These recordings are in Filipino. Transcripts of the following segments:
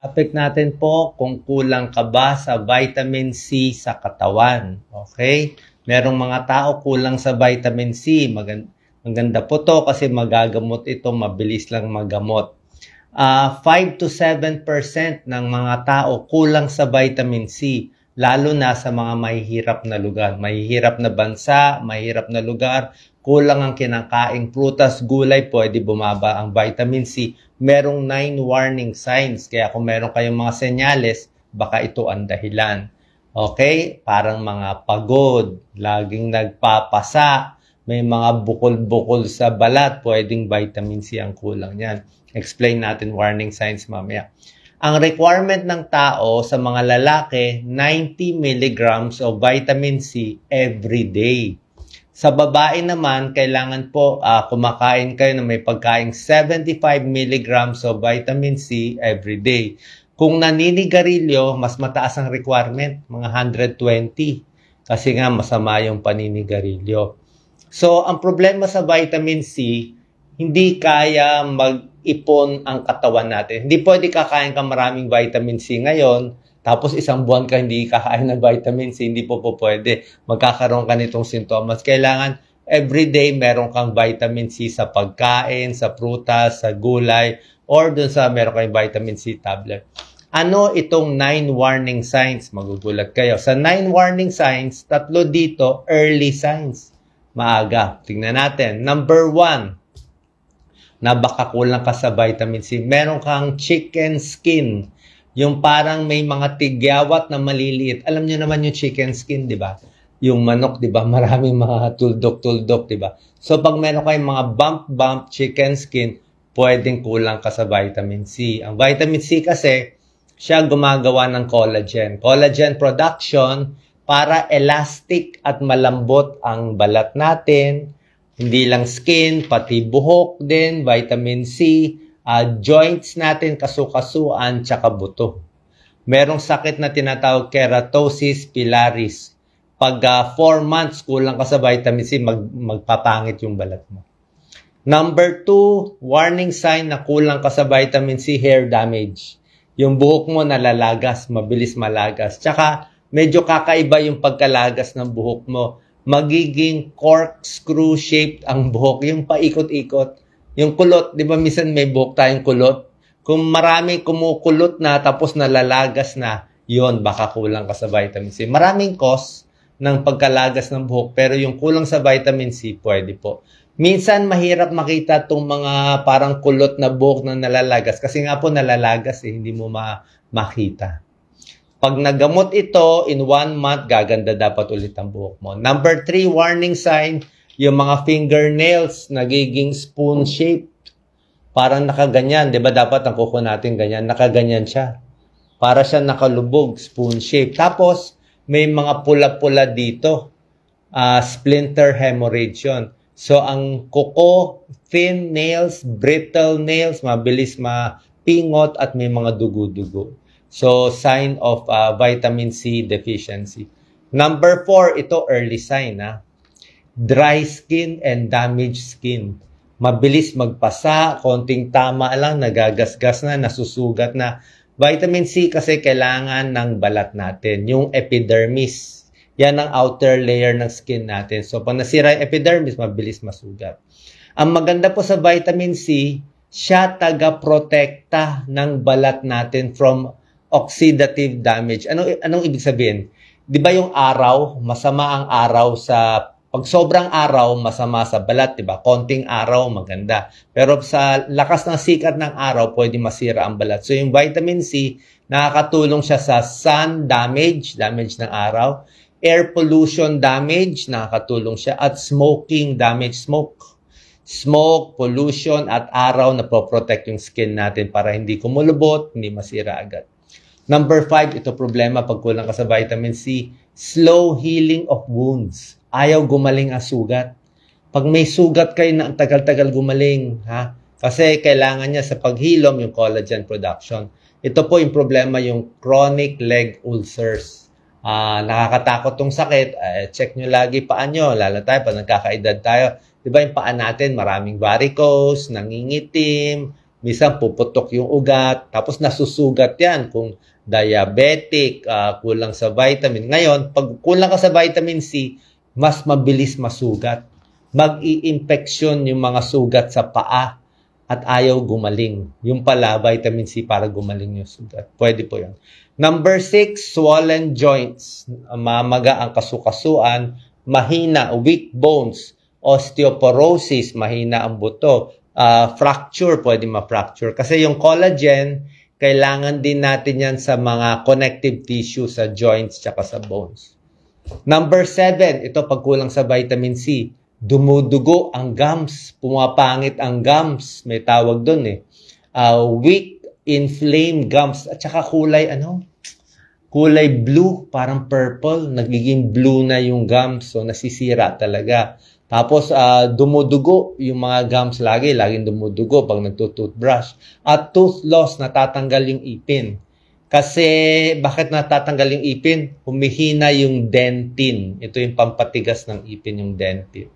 Affect natin po kung kulang ka ba sa vitamin C sa katawan. Okay? Merong mga tao kulang sa vitamin C. Maganda, maganda po to kasi magagamot ito, mabilis lang magamot. Uh, 5 to 7% ng mga tao kulang sa vitamin C lalo na sa mga mahihirap na lugar. Mahihirap na bansa, mahihirap na lugar, kulang ang kinakaing prutas, gulay, pwede bumaba ang vitamin C. Merong 9 warning signs. Kaya kung meron kayong mga senyales, baka ito ang dahilan. Okay? Parang mga pagod, laging nagpapasa, may mga bukol-bukol sa balat, pwedeng vitamin C ang kulang niyan. Explain natin warning signs mamaya. Ang requirement ng tao sa mga lalaki, 90 milligrams of vitamin C every day. Sa babae naman, kailangan po uh, kumakain kayo na may pagkain 75 milligrams of vitamin C every day. Kung naninigarilyo, mas mataas ang requirement, mga 120. Kasi nga masama yung paninigarilyo. So, ang problema sa vitamin C, hindi kaya mag-ipon ang katawan natin. Hindi pwede kakain ka maraming vitamin C ngayon, tapos isang buwan ka hindi kakain ng vitamin C, hindi po po pwede. Magkakaroon ka nitong sintomas. Kailangan everyday meron kang vitamin C sa pagkain, sa prutas, sa gulay, or dun sa meron kang vitamin C tablet. Ano itong 9 warning signs? Magugulat kayo. Sa 9 warning signs, tatlo dito, early signs. Maaga. Tingnan natin. Number 1, na baka kulang ka sa vitamin C. Meron kang chicken skin yung parang may mga tigyawat na maliliit. Alam niyo naman yung chicken skin, di ba? Yung manok, di ba? Maraming mga tuldok-tuldok, di ba? So, pag meron kayong mga bump-bump chicken skin, pwedeng kulang ka sa vitamin C. Ang vitamin C kasi, siya gumagawa ng collagen. Collagen production para elastic at malambot ang balat natin. Hindi lang skin, pati buhok din, vitamin C uh, joints natin, kasukasuan, tsaka buto. Merong sakit na tinatawag keratosis pilaris. Pag 4 uh, months kulang ka sa vitamin C, mag, magpapangit yung balat mo. Number 2, warning sign na kulang ka sa vitamin C, hair damage. Yung buhok mo nalalagas, mabilis malagas. Tsaka medyo kakaiba yung pagkalagas ng buhok mo. Magiging corkscrew shaped ang buhok, yung paikot-ikot yung kulot, di ba minsan may buhok tayong kulot? Kung marami kumukulot na tapos nalalagas na, yon baka kulang ka sa vitamin C. Maraming cause ng pagkalagas ng buhok pero yung kulang sa vitamin C, pwede po. Minsan mahirap makita itong mga parang kulot na buhok na nalalagas kasi nga po nalalagas eh, hindi mo ma makita. Pag nagamot ito, in one month, gaganda dapat ulit ang buhok mo. Number three, warning sign, yung mga fingernails nagiging spoon shaped. Parang nakaganyan, 'di ba? Dapat ang kuko natin ganyan, nakaganyan siya. Para siya nakalubog, spoon shaped. Tapos may mga pula-pula dito. Uh, splinter hemorrhage yun. So ang kuko, thin nails, brittle nails, mabilis mapingot at may mga dugo-dugo. So sign of uh, vitamin C deficiency. Number four, ito early sign. Ha? dry skin and damaged skin. Mabilis magpasa, konting tama lang, nagagasgas na, nasusugat na. Vitamin C kasi kailangan ng balat natin, yung epidermis. Yan ang outer layer ng skin natin. So pag nasira yung epidermis, mabilis masugat. Ang maganda po sa vitamin C, siya taga-protekta ng balat natin from oxidative damage. Anong, anong ibig sabihin? Di ba yung araw, masama ang araw sa pag sobrang araw, masama sa balat, di ba? Konting araw, maganda. Pero sa lakas ng sikat ng araw, pwede masira ang balat. So yung vitamin C, nakakatulong siya sa sun damage, damage ng araw, air pollution damage, nakakatulong siya, at smoking damage, smoke. Smoke, pollution, at araw na pro-protect yung skin natin para hindi kumulubot, hindi masira agad. Number five, ito problema pag kulang ka sa vitamin C, slow healing of wounds ayaw gumaling ang sugat. Pag may sugat kayo na ang tagal-tagal gumaling, ha? Kasi kailangan niya sa paghilom yung collagen production. Ito po yung problema, yung chronic leg ulcers. Uh, nakakatakot tong sakit. Uh, check nyo lagi paan nyo. Lalo tayo pag nagkakaedad tayo. Di ba yung paan natin, maraming varicose, nangingitim, Minsan puputok yung ugat, tapos nasusugat yan kung diabetic, uh, kulang sa vitamin. Ngayon, pag kulang ka sa vitamin C, mas mabilis masugat. Mag-i-infection yung mga sugat sa paa at ayaw gumaling. Yung pala, vitamin C para gumaling yung sugat. Pwede po yan. Number six, swollen joints. Mamaga ang kasukasuan, mahina, weak bones, osteoporosis, mahina ang buto, uh, fracture, pwede ma-fracture. Kasi yung collagen, kailangan din natin yan sa mga connective tissue sa joints tsaka sa bones. Number seven, ito pagkulang sa vitamin C. Dumudugo ang gums, pumapangit ang gums, may tawag doon eh. Uh, weak, inflamed gums, at saka kulay ano? Kulay blue, parang purple, nagiging blue na yung gums, so nasisira talaga. Tapos, uh, dumudugo yung mga gums lagi. Laging dumudugo pag nagtutoothbrush. At tooth loss, natatanggal yung ipin. Kasi, bakit natatanggal yung ipin? Humihina yung dentin. Ito yung pampatigas ng ipin, yung dentin.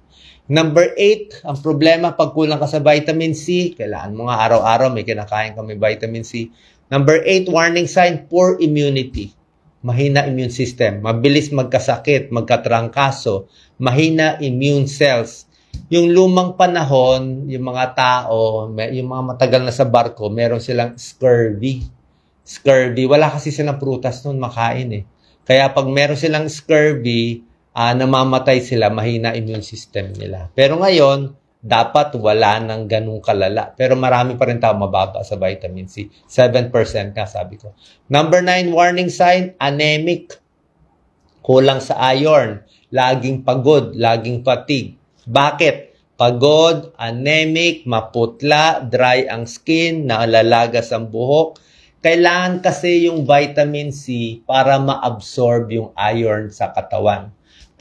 Number 8, ang problema pag kulang ka sa vitamin C, kailangan mo nga araw-araw may kinakain ka may vitamin C. Number 8, warning sign, poor immunity mahina immune system, mabilis magkasakit, magkatrangkaso, mahina immune cells. Yung lumang panahon, yung mga tao, yung mga matagal na sa barko, meron silang scurvy. Scurvy. Wala kasi silang prutas noon makain eh. Kaya pag meron silang scurvy, uh, namamatay sila, mahina immune system nila. Pero ngayon, dapat wala nang ganung kalala. Pero marami pa rin tao mababa sa vitamin C. 7% nga sabi ko. Number 9 warning sign, anemic. Kulang sa iron. Laging pagod, laging fatigue. Bakit? Pagod, anemic, maputla, dry ang skin, naalalagas ang buhok. Kailangan kasi yung vitamin C para ma-absorb yung iron sa katawan.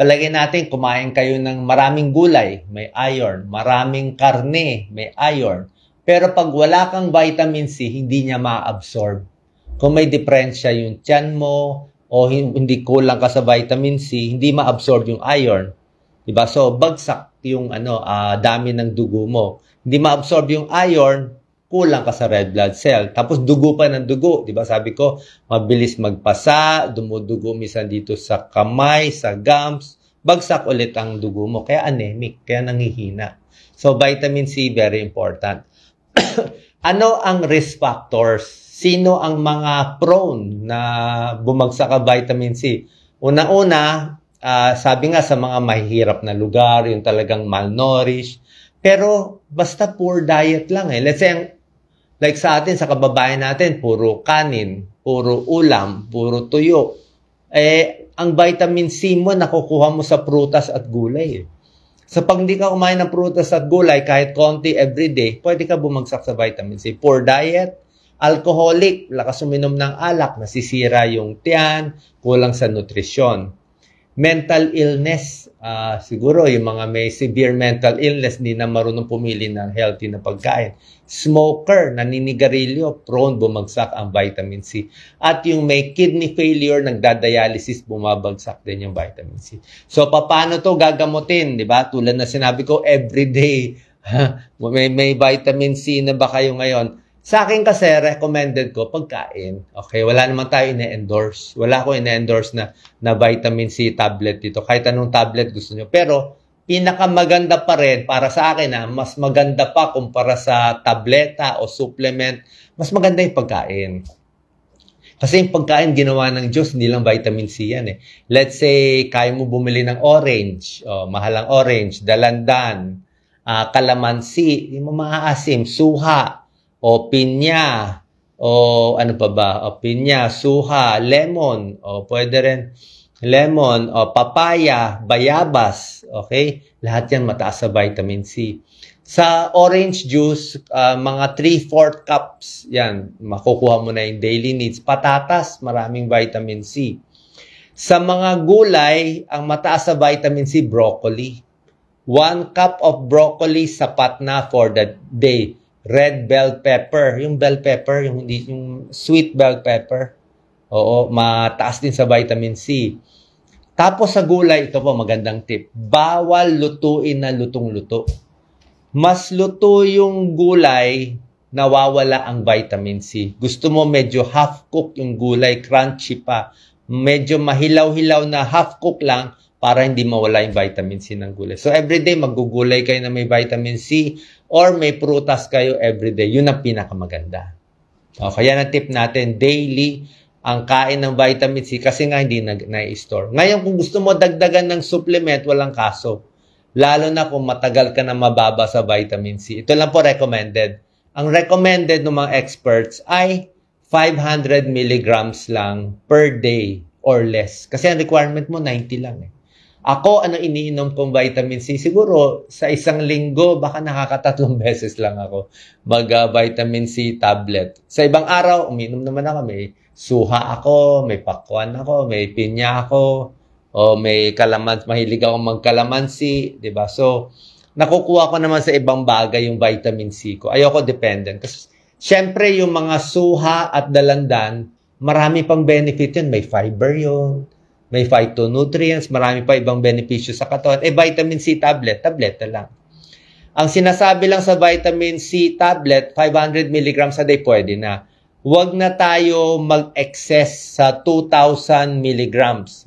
Palagay natin, kumain kayo ng maraming gulay, may iron. Maraming karne, may iron. Pero pag wala kang vitamin C, hindi niya ma-absorb. Kung may diferensya yung tiyan mo, o hindi kulang ka sa vitamin C, hindi ma-absorb yung iron. Diba? So, bagsak yung ano, uh, dami ng dugo mo. Hindi ma-absorb yung iron, kulang ka sa red blood cell. Tapos dugo pa ng dugo, 'di ba? Sabi ko, mabilis magpasa, dumudugo minsan dito sa kamay, sa gums, bagsak ulit ang dugo mo. Kaya anemic, kaya nangihina. So vitamin C very important. ano ang risk factors? Sino ang mga prone na bumagsak ang vitamin C? Una-una, uh, sabi nga sa mga mahihirap na lugar, yung talagang malnourished, pero basta poor diet lang eh. Let's say, Like sa atin, sa kababayan natin, puro kanin, puro ulam, puro tuyo. Eh, ang vitamin C mo, nakukuha mo sa prutas at gulay. Eh. So pag hindi ka kumain ng prutas at gulay, kahit konti everyday, pwede ka bumagsak sa vitamin C. Poor diet, alcoholic, lakas uminom ng alak, nasisira yung tiyan, kulang sa nutrisyon mental illness, uh, siguro yung mga may severe mental illness, hindi na marunong pumili ng healthy na pagkain. Smoker, naninigarilyo, prone bumagsak ang vitamin C. At yung may kidney failure, nagdadialysis, bumabagsak din yung vitamin C. So, paano to gagamutin? Di ba? Tulad na sinabi ko, everyday, may, may vitamin C na ba kayo ngayon? Sa akin kasi, recommended ko pagkain. Okay, wala naman tayo ine-endorse. Wala ko ine-endorse na, na vitamin C tablet dito. Kahit anong tablet gusto nyo. Pero, pinakamaganda pa rin para sa akin na mas maganda pa kumpara sa tableta o supplement, mas maganda yung pagkain. Kasi yung pagkain ginawa ng Diyos, hindi lang vitamin C yan eh. Let's say, kaya mo bumili ng orange, oh, mahalang orange, dalandan, uh, kalamansi, yung maaasim, suha, o pinya, o ano pa ba, o pinya, suha, lemon, o pwede rin. Lemon, o papaya, bayabas, okay? Lahat yan mataas sa vitamin C. Sa orange juice, uh, mga 3-4 cups, yan, makukuha mo na yung daily needs. Patatas, maraming vitamin C. Sa mga gulay, ang mataas sa vitamin C, broccoli. 1 cup of broccoli sapat na for the day red bell pepper. Yung bell pepper, yung, hindi, yung sweet bell pepper. Oo, mataas din sa vitamin C. Tapos sa gulay, ito po magandang tip. Bawal lutuin na lutong-luto. Mas luto yung gulay nawawala ang vitamin C. Gusto mo medyo half-cook yung gulay, crunchy pa. Medyo mahilaw-hilaw na half-cook lang para hindi mawala yung vitamin C ng gulay. So everyday magugulay kayo na may vitamin C or may prutas kayo everyday. Yun ang pinakamaganda. O, kaya na tip natin, daily ang kain ng vitamin C kasi nga hindi na-store. Ngayon, kung gusto mo dagdagan ng supplement, walang kaso. Lalo na kung matagal ka na mababa sa vitamin C. Ito lang po recommended. Ang recommended ng mga experts ay 500 milligrams lang per day or less. Kasi ang requirement mo 90 lang eh. Ako, ano iniinom kong vitamin C? Siguro, sa isang linggo, baka nakakatatlong beses lang ako mag uh, vitamin C tablet. Sa ibang araw, uminom naman ako. May suha ako, may pakwan ako, may pinya ako, o may kalaman, mahilig ako magkalamansi, di ba? So, nakukuha ko naman sa ibang bagay yung vitamin C ko. Ayoko dependent. Kasi, syempre, yung mga suha at dalandan, marami pang benefit yun. May fiber yun may phytonutrients, marami pa ibang benepisyo sa katawan. Eh, vitamin C tablet, tablet na lang. Ang sinasabi lang sa vitamin C tablet, 500 mg a day, pwede na. Huwag na tayo mag-excess sa 2,000 mg.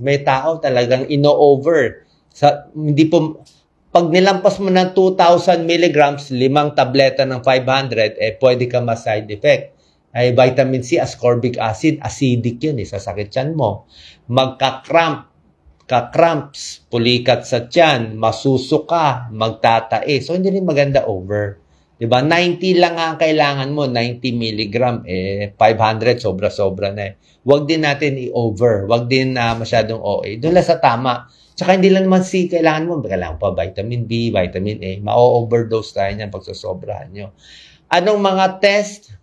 May tao talagang ino-over. Sa, hindi po, pag nilampas mo ng 2,000 mg, limang tableta ng 500, eh pwede ka ma-side effect ay vitamin C, ascorbic acid, acidic yun, eh, sasakit yan mo. Magka-cramp, ka-cramps, pulikat sa tiyan, masusuka, magtatae. So, hindi rin maganda over. Diba? 90 lang ang kailangan mo, 90 milligram, eh, 500, sobra-sobra na eh. Huwag din natin i-over. Huwag din uh, masyadong OA. Doon lang sa tama. Tsaka hindi lang naman C, kailangan mo, kailangan pa vitamin B, vitamin A. Ma-overdose tayo niyan pag sosobrahan nyo. Anong mga test?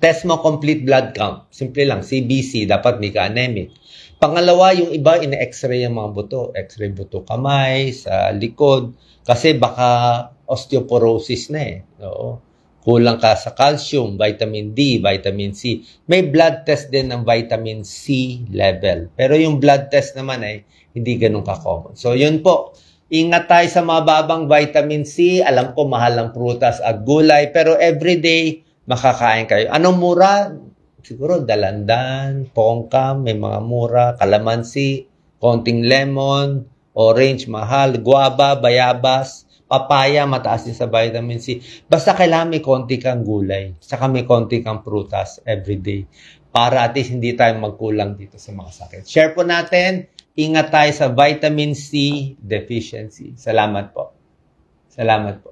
Test mo complete blood count. Simple lang, CBC, dapat may ka-anemic. Pangalawa, yung iba, ina-x-ray yung mga buto. X-ray buto kamay, sa likod. Kasi baka osteoporosis na eh. Oo. Kulang ka sa calcium, vitamin D, vitamin C. May blood test din ng vitamin C level. Pero yung blood test naman ay hindi ganun ka-common. So, yun po. Ingat tayo sa mababang vitamin C. Alam ko mahal ang prutas at gulay. Pero everyday, makakain kayo. Anong mura? Siguro dalandan, pongkam, may mga mura, kalamansi, konting lemon, orange, mahal, guava, bayabas, papaya, mataas din sa vitamin C. Basta kailangan may konti kang gulay, saka may konti kang prutas everyday para at least hindi tayo magkulang dito sa mga sakit. Share po natin, ingat tayo sa vitamin C deficiency. Salamat po. Salamat po.